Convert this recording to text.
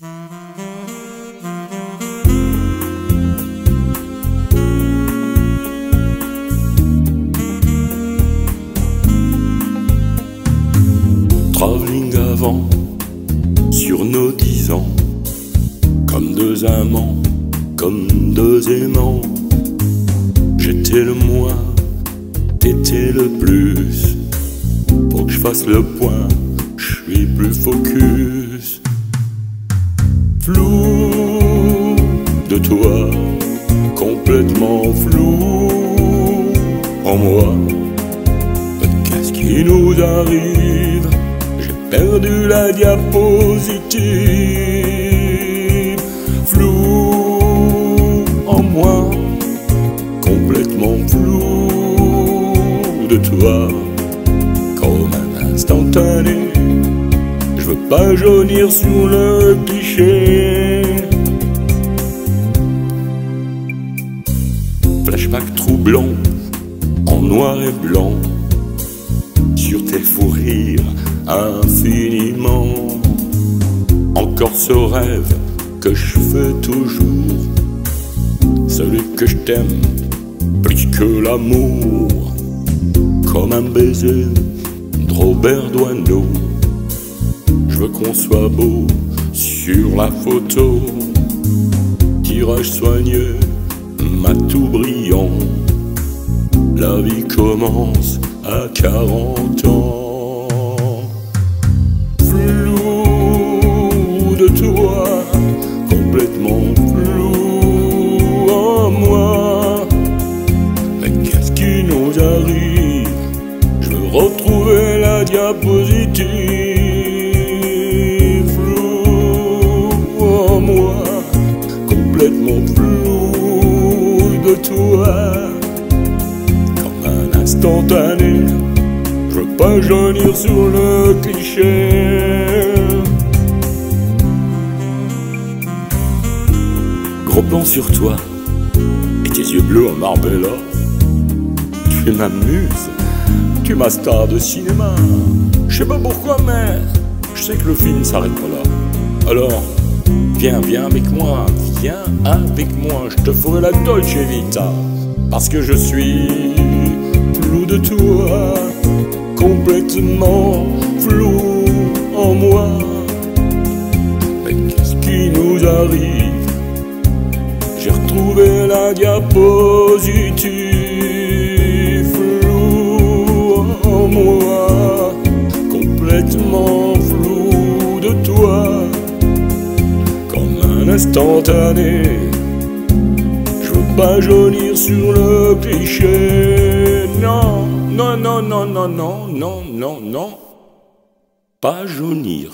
Travelling avant sur nos dix ans, comme deux amants, comme deux aimants. J'étais le moins, t'étais le plus. Pour que je fasse le point, je suis plus focus. Flou de toi, complètement flou en moi. Qu'est-ce qui nous arrive? J'ai perdu la diapositive. Flou en moi, complètement flou de toi, pas jaunir sur le cliché. Flashback troublant, en noir et blanc, sur tes fous rires infiniment. Encore ce rêve que je fais toujours, celui que je t'aime plus que l'amour, comme un baiser de Robert Doisneau. Je veux qu'on soit beau sur la photo, tirage soigneux, matou brillant. La vie commence à 40 ans. Complètement flou de toi comme un instantané. Je veux pas jaunir sur le cliché. Gros plan sur toi et tes yeux bleus en marbella. Tu m'amuses, tu m'as star de cinéma. Je sais pas pourquoi, mais je sais que le film s'arrête pas là. Alors, viens, viens avec moi, viens avec moi, je te ferai la Dolce Vita. Parce que je suis flou de toi, complètement flou en moi. Mais qu'est-ce qui nous arrive? J'ai retrouvé la diapositive, instantané. Je veux pas jaunir sur le cliché. Non, non, non, non, non, non, non, non, non. Pas jaunir.